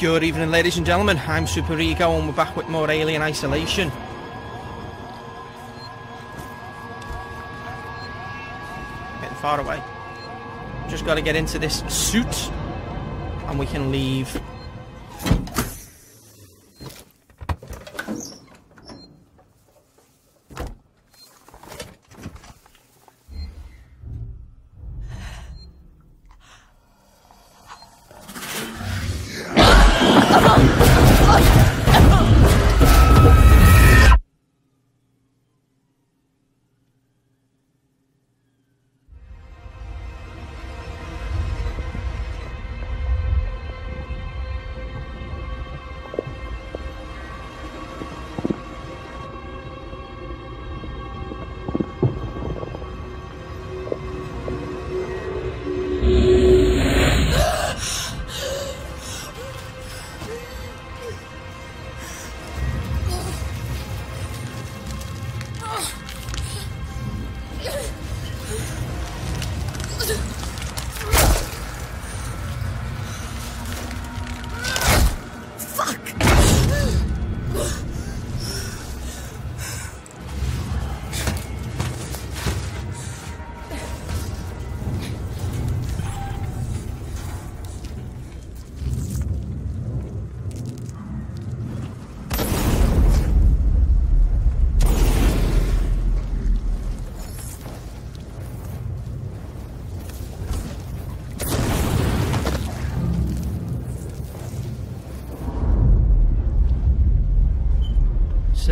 Good evening, ladies and gentlemen. I'm Superego, and we're back with more Alien Isolation. Getting far away. Just got to get into this suit, and we can leave.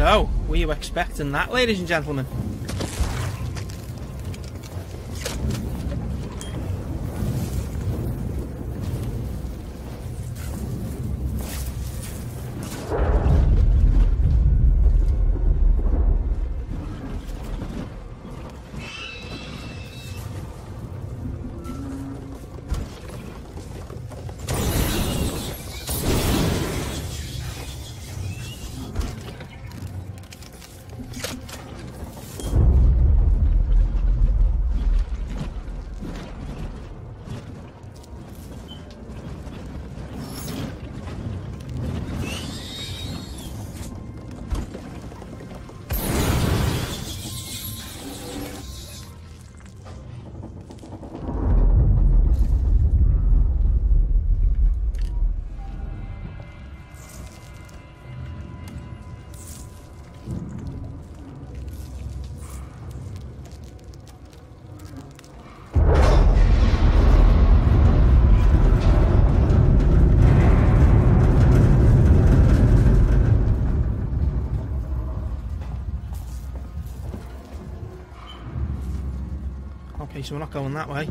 So, were you expecting that, ladies and gentlemen? So we're not going that way.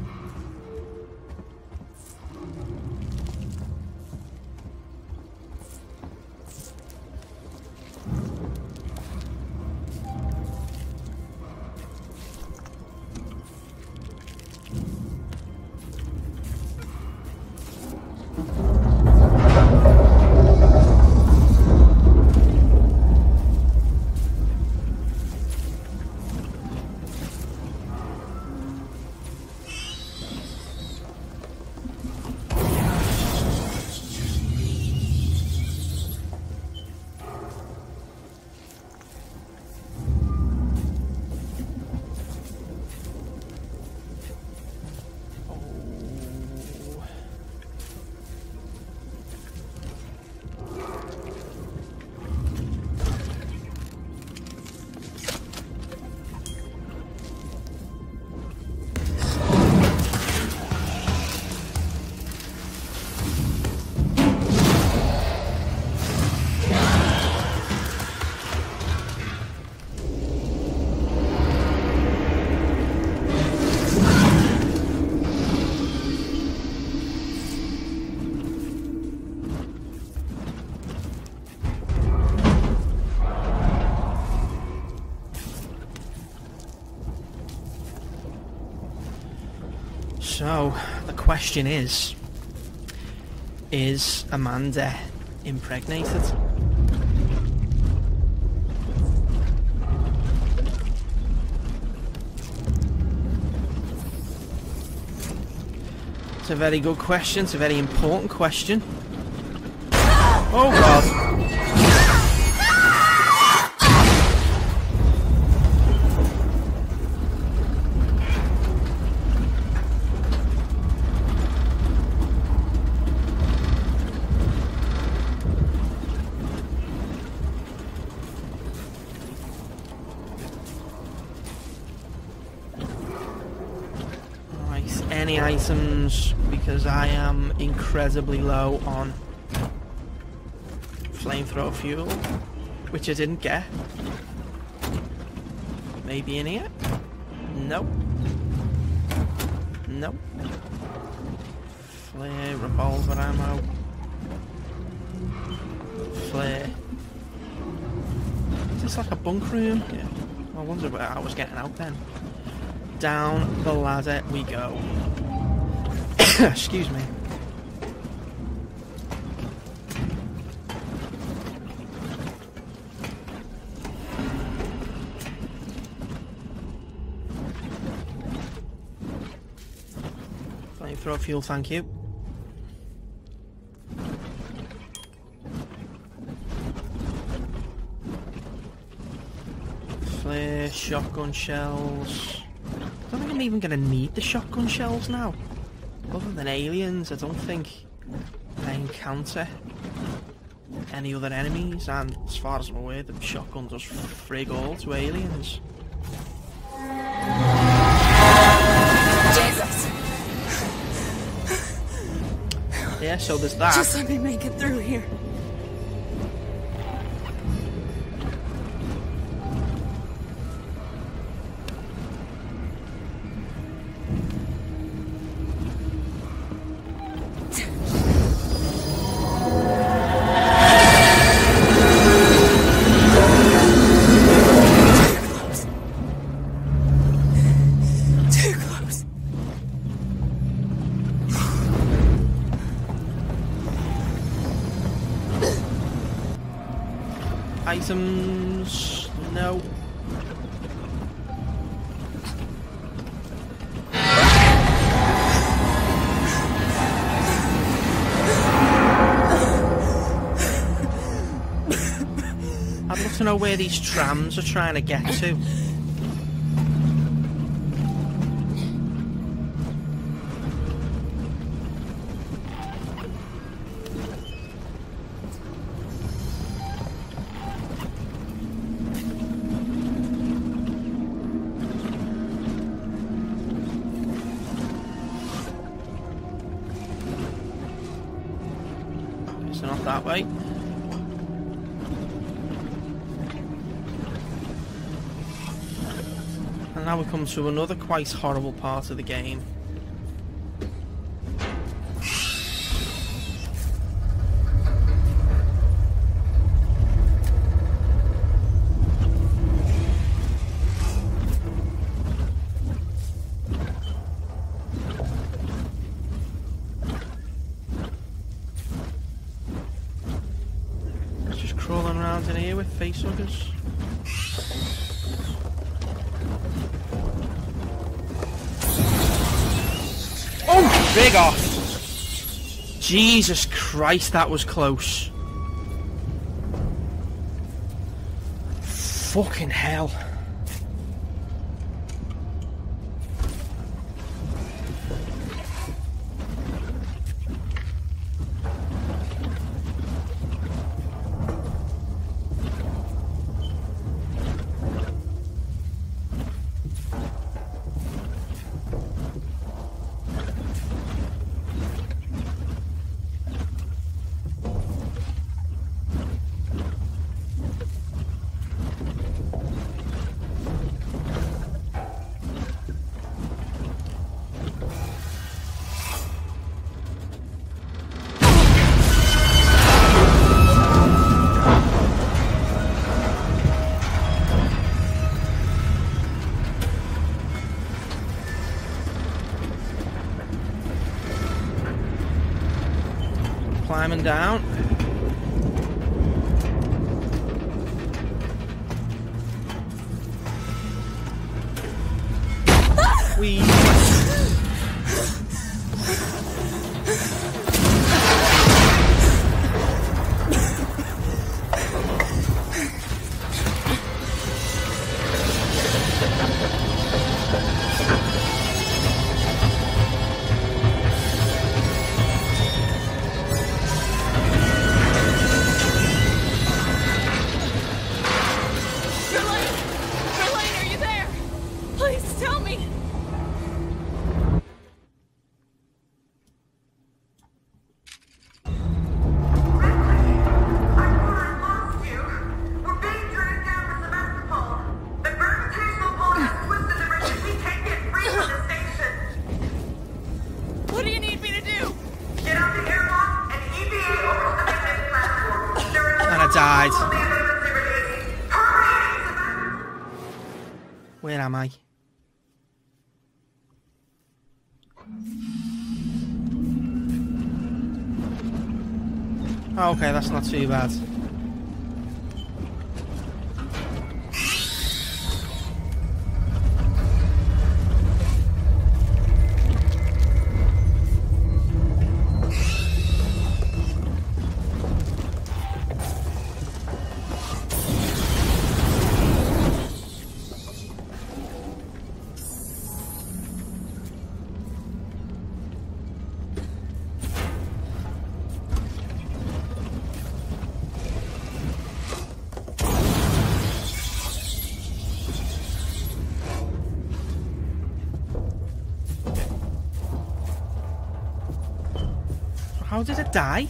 Question is Is Amanda impregnated? It's a very good question, it's a very important question. Because I am incredibly low on flamethrower fuel, which I didn't get. Maybe in here? Nope. Nope. Flare, revolver ammo. Flare. Is this like a bunk room? Yeah. I wonder what I was getting out then. Down the ladder we go. Excuse me. Flamethrower fuel, thank you. Flare, shotgun shells. I don't think I'm even going to need the shotgun shells now. Other than aliens, I don't think I encounter any other enemies, and as far as I'm aware, the shotgun does frig all to aliens. Jesus! Yeah, so there's that. Just let me make it through here. Items. No. I'd love to know where these trams are trying to get to. And now come to another quite horrible part of the game. Just crawling around in here with facehuggers. Oh, big off! Jesus Christ, that was close. Fucking hell. Climbing down. Okay, that's not too bad. did it die?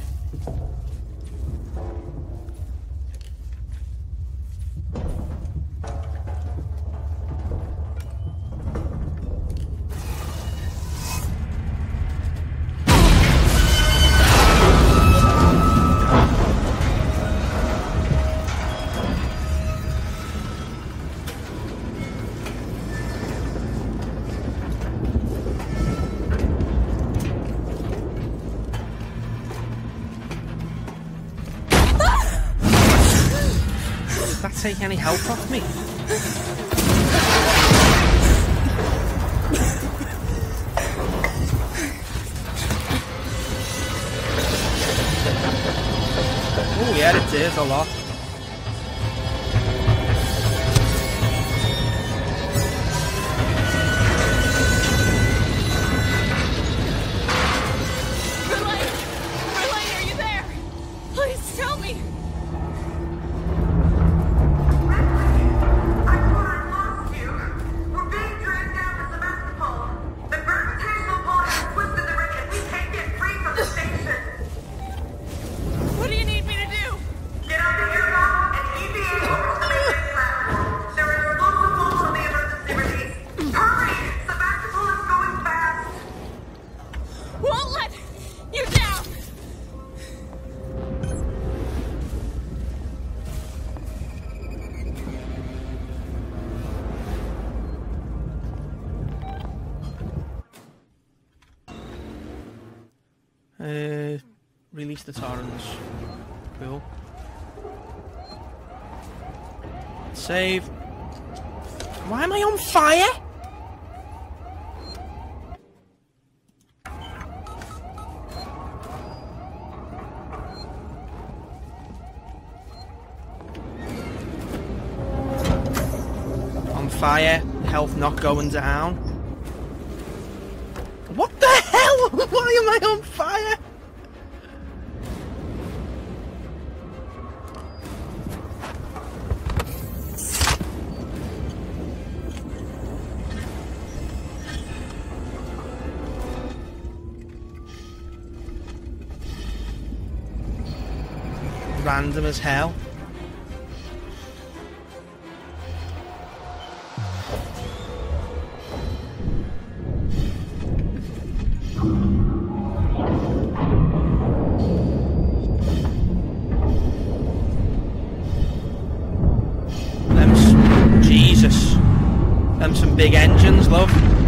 take any help off me? Oh yeah, it is a lot. Save. Why am I on fire? On fire, health not going down. What the hell? Why am I on fire? random as hell. Them Jesus. Them some big engines, love.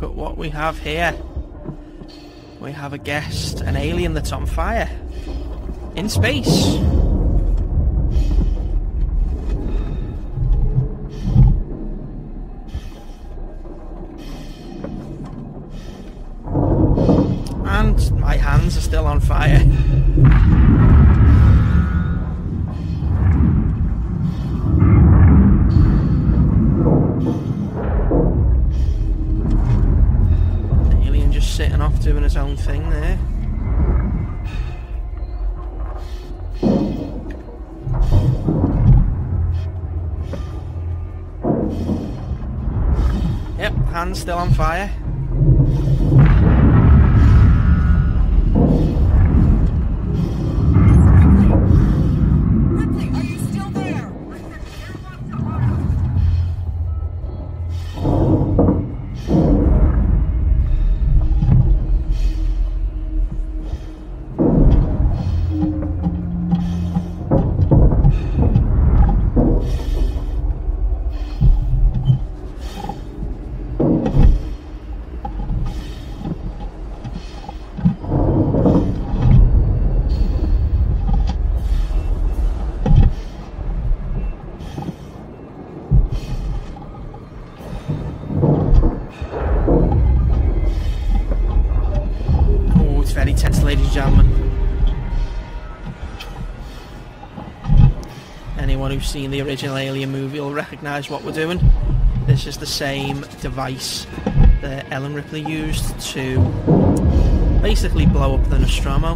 Look at what we have here. We have a guest, an alien that's on fire. In space. Yep, hands still on fire. Seen the original Alien movie will recognise what we're doing. This is the same device that Ellen Ripley used to basically blow up the Nostromo.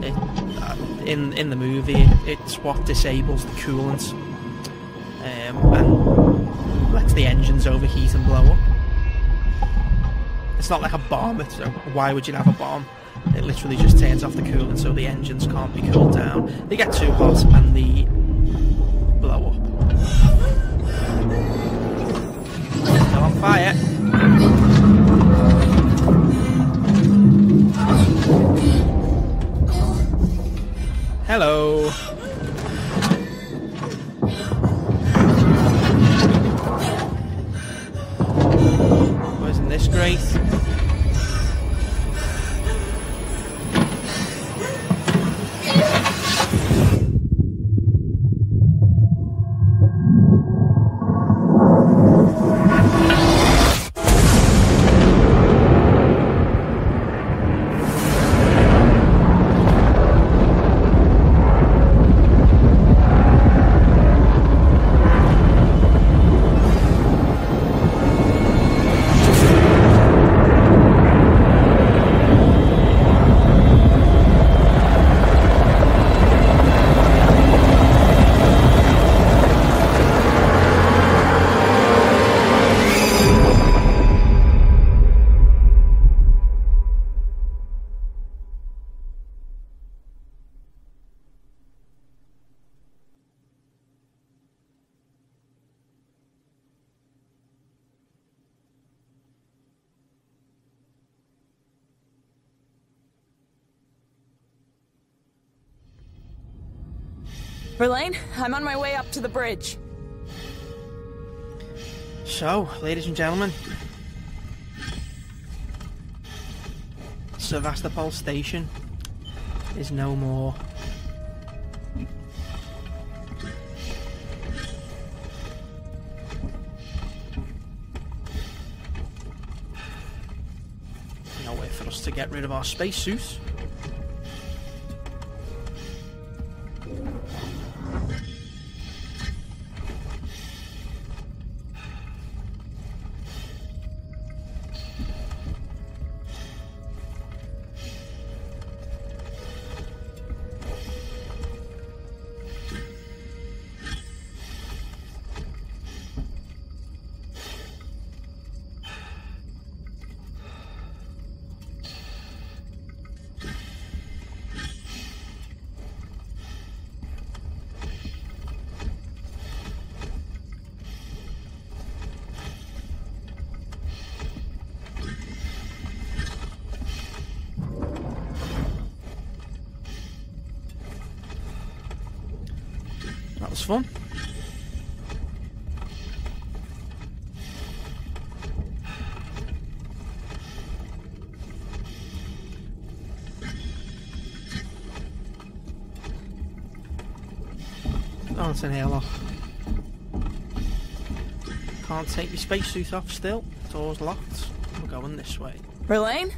It, uh, in in the movie, it's what disables the coolant um, and lets the engines overheat and blow up. It's not like a bomb. A, why would you have a bomb? It literally just turns off the coolant so the engines can't be cooled down. They get too hot and they blow up. Still on fire. Hello. Wasn't this great? Verlaine, I'm on my way up to the bridge. So, ladies and gentlemen, Sevastopol Station is no more. Nowhere for us to get rid of our spacesuits. Airlock. Can't take your spacesuit off still. Door's locked. We're going this way. Verlaine?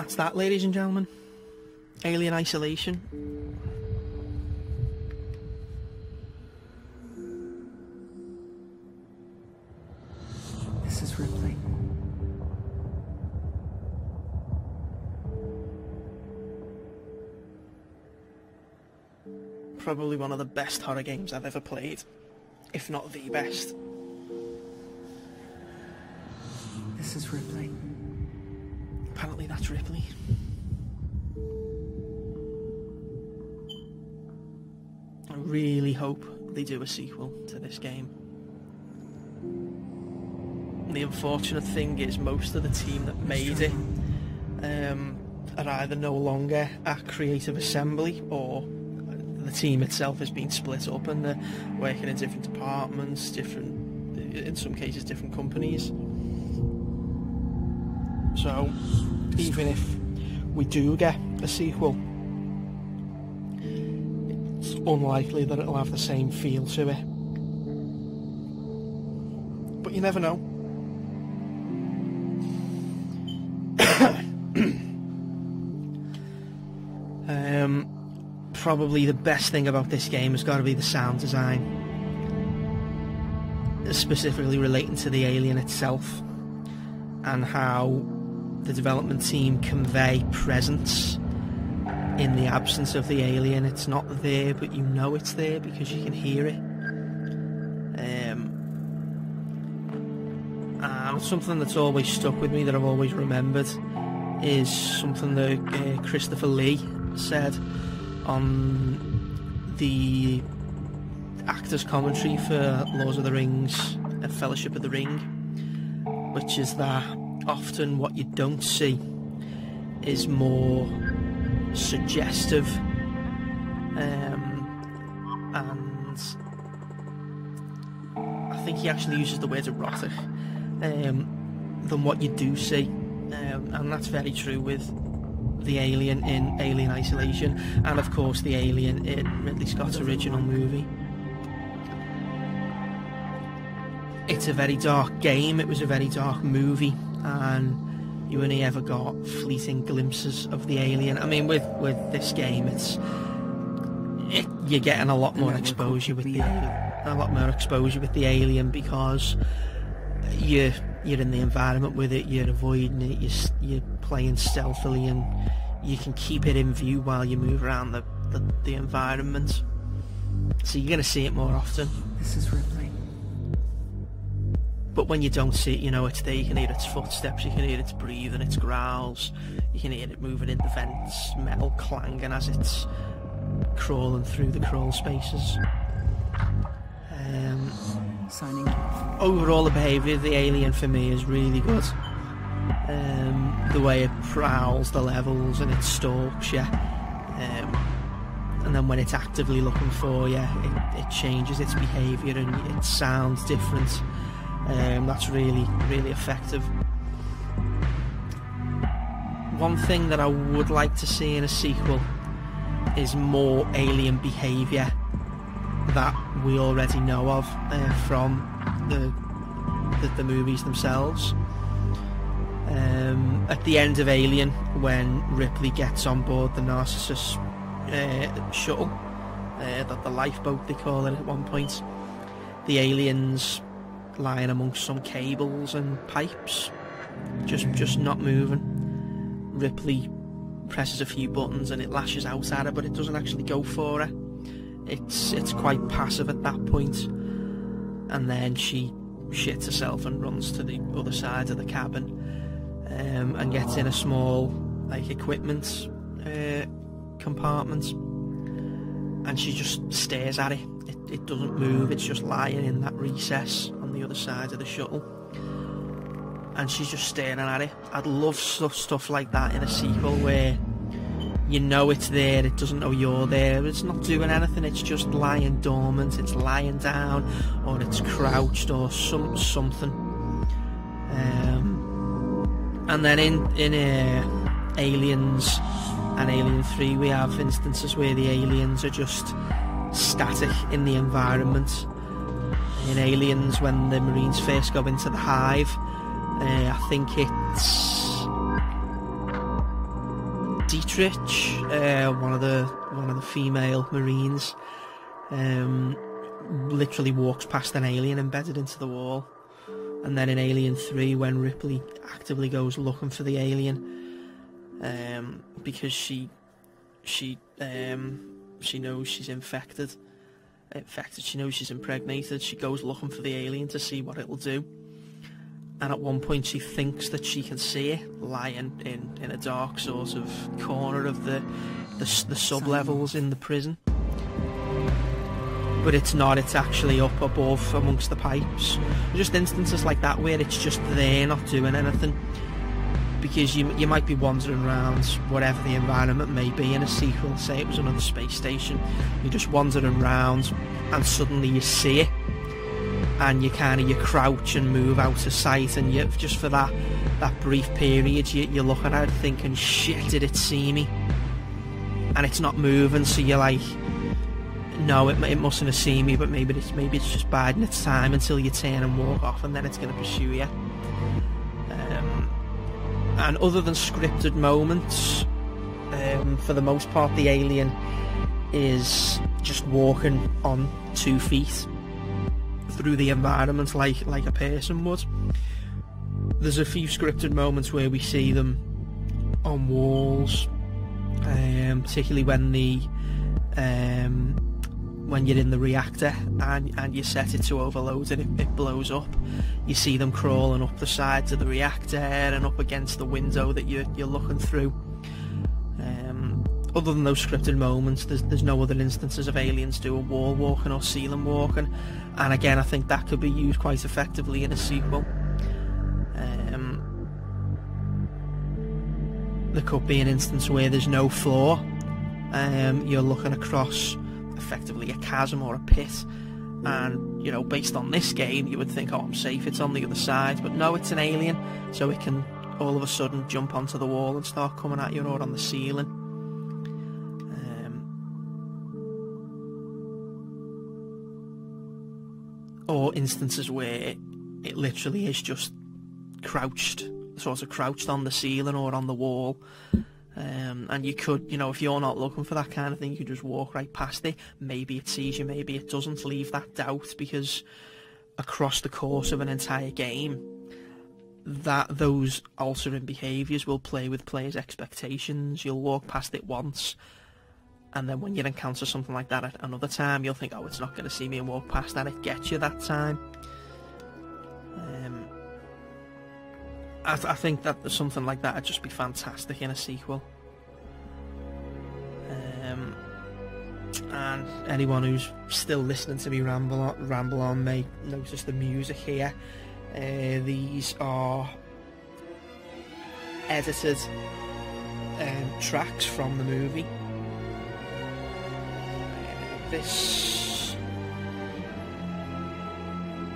That's that, ladies and gentlemen. Alien Isolation. This is Ripley. Probably one of the best horror games I've ever played, if not the best. This is Ripley. Apparently, that's Ripley. I really hope they do a sequel to this game. The unfortunate thing is, most of the team that made it um, are either no longer at Creative Assembly or the team itself has been split up and they're working in different departments, different, in some cases, different companies. So, even if we do get a sequel, it's unlikely that it'll have the same feel to it. But you never know. um, probably the best thing about this game has got to be the sound design, specifically relating to the alien itself and how the development team convey presence in the absence of the alien. It's not there, but you know it's there because you can hear it. Um, and something that's always stuck with me that I've always remembered is something that uh, Christopher Lee said on the actors' commentary for Lords of the Rings and Fellowship of the Ring, which is that often what you don't see is more suggestive um, and I think he actually uses the word erotic um, than what you do see. Um, and that's very true with the alien in Alien Isolation and of course the alien in Ridley Scott's original movie. It's a very dark game. It was a very dark movie and you only ever got fleeting glimpses of the alien. I mean, with with this game, it's it, you're getting a lot more exposure with the a lot more exposure with the alien because you you're in the environment with it, you're avoiding it, you're you're playing stealthily, and you can keep it in view while you move around the the, the environment. So you're going to see it more often. This is Ripley. But when you don't see it, you know it's there. You can hear its footsteps, you can hear its breathing, its growls, you can hear it moving in the vents, metal clanging as it's crawling through the crawl spaces. Um, Signing overall, the behaviour of the alien for me is really good. Um, the way it prowls the levels and it stalks you. Um, and then when it's actively looking for you, it, it changes its behaviour and it sounds different. Um, that's really, really effective. One thing that I would like to see in a sequel is more alien behaviour that we already know of uh, from the, the the movies themselves. Um, at the end of Alien, when Ripley gets on board the Narcissus uh, shuttle, uh, the, the lifeboat they call it at one point, the aliens lying amongst some cables and pipes, just just not moving. Ripley presses a few buttons and it lashes out at her, but it doesn't actually go for her. It's it's quite passive at that point. and then she shits herself and runs to the other side of the cabin um, and gets in a small like equipment uh, compartment, and she just stares at it. it. It doesn't move. It's just lying in that recess the other side of the shuttle, and she's just staring at it. I'd love stuff stuff like that in a sequel where you know it's there, it doesn't know you're there, it's not doing anything, it's just lying dormant, it's lying down, or it's crouched, or some something. Um, and then in in uh, Aliens and Alien Three, we have instances where the aliens are just static in the environment. In Aliens, when the Marines first go into the hive, uh, I think it's Dietrich, uh, one of the one of the female Marines, um, literally walks past an alien embedded into the wall. And then in Alien 3, when Ripley actively goes looking for the alien, um, because she she um, she knows she's infected, infected. She knows she's impregnated. She goes looking for the alien to see what it will do. And at one point, she thinks that she can see it lying in, in a dark sort of corner of the the, the sub levels in the prison. But it's not. It's actually up above amongst the pipes. Just instances like that where it's just there, not doing anything because you you might be wandering around whatever the environment may be in a sequel. Say it was another space station, you're just wandering around, and suddenly you see it, and you kind of you crouch and move out of sight, and you just for that that brief period you, you're looking at thinking, shit, did it see me? And it's not moving, so you're like, no, it, it mustn't have seen me, but maybe it's maybe it's just biding its time until you turn and walk off, and then it's going to pursue you. And other than scripted moments, um, for the most part, the alien is just walking on two feet through the environment like like a person would. There's a few scripted moments where we see them on walls, um, particularly when the um, when you're in the reactor and, and you set it to overload and it, it blows up. You see them crawling up the sides of the reactor and up against the window that you're, you're looking through. Um, other than those scripted moments, there's, there's no other instances of aliens doing wall walking or ceiling walking. And again, I think that could be used quite effectively in a sequel. Um, there could be an instance where there's no floor. Um, you're looking across effectively a chasm or a pit. And, you know, based on this game, you would think, oh, I'm safe, it's on the other side. But no, it's an alien, so it can all of a sudden jump onto the wall and start coming at you or on the ceiling. Um, or instances where it literally is just crouched, sort of crouched on the ceiling or on the wall. Um, and you could, you know, if you're not looking for that kind of thing, you could just walk right past it. Maybe it sees you, maybe it doesn't. Leave that doubt because across the course of an entire game, that those altering behaviours will play with players' expectations. You'll walk past it once, and then when you encounter something like that at another time, you'll think, oh, it's not going to see me and walk past that. It gets you that time. Um, I, I think that something like that would just be fantastic in a sequel. Um, and anyone who's still listening to me ramble on, ramble on may notice the music here. Uh, these are edited um, tracks from the movie. Uh, this.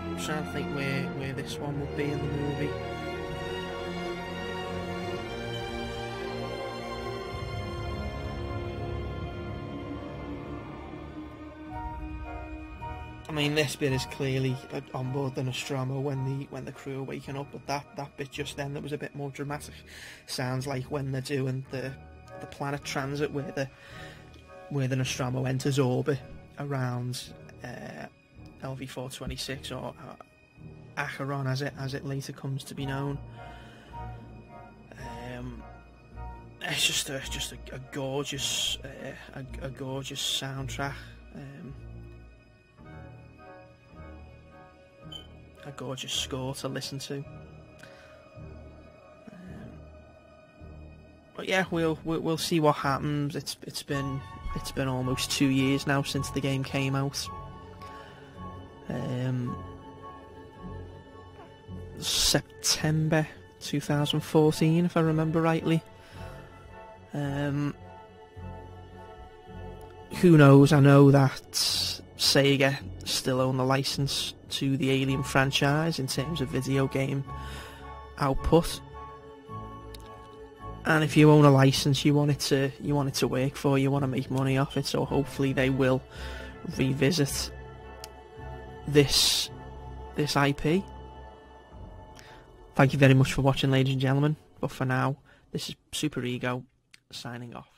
I'm trying to think where, where this one would be in the movie. Mean, this bit is clearly uh, on board the Nostromo when the when the crew are waking up, but that, that bit just then that was a bit more dramatic. Sounds like when they're doing the the planet transit where the where the Nostromo enters orbit around uh, LV426 or uh, Acheron as it as it later comes to be known. Um, it's just a just a, a gorgeous uh, a, a gorgeous soundtrack. Um, a gorgeous score to listen to. Um, but yeah, we'll, we'll we'll see what happens. It's it's been it's been almost two years now since the game came out. Um, September 2014, if I remember rightly. Um, who knows? I know that Sega still own the license to the Alien franchise in terms of video game output. And if you own a license, you want it to you want it to work for you, want to make money off it. So hopefully they will revisit this this IP. Thank you very much for watching, ladies and gentlemen. But for now, this is Superego signing off.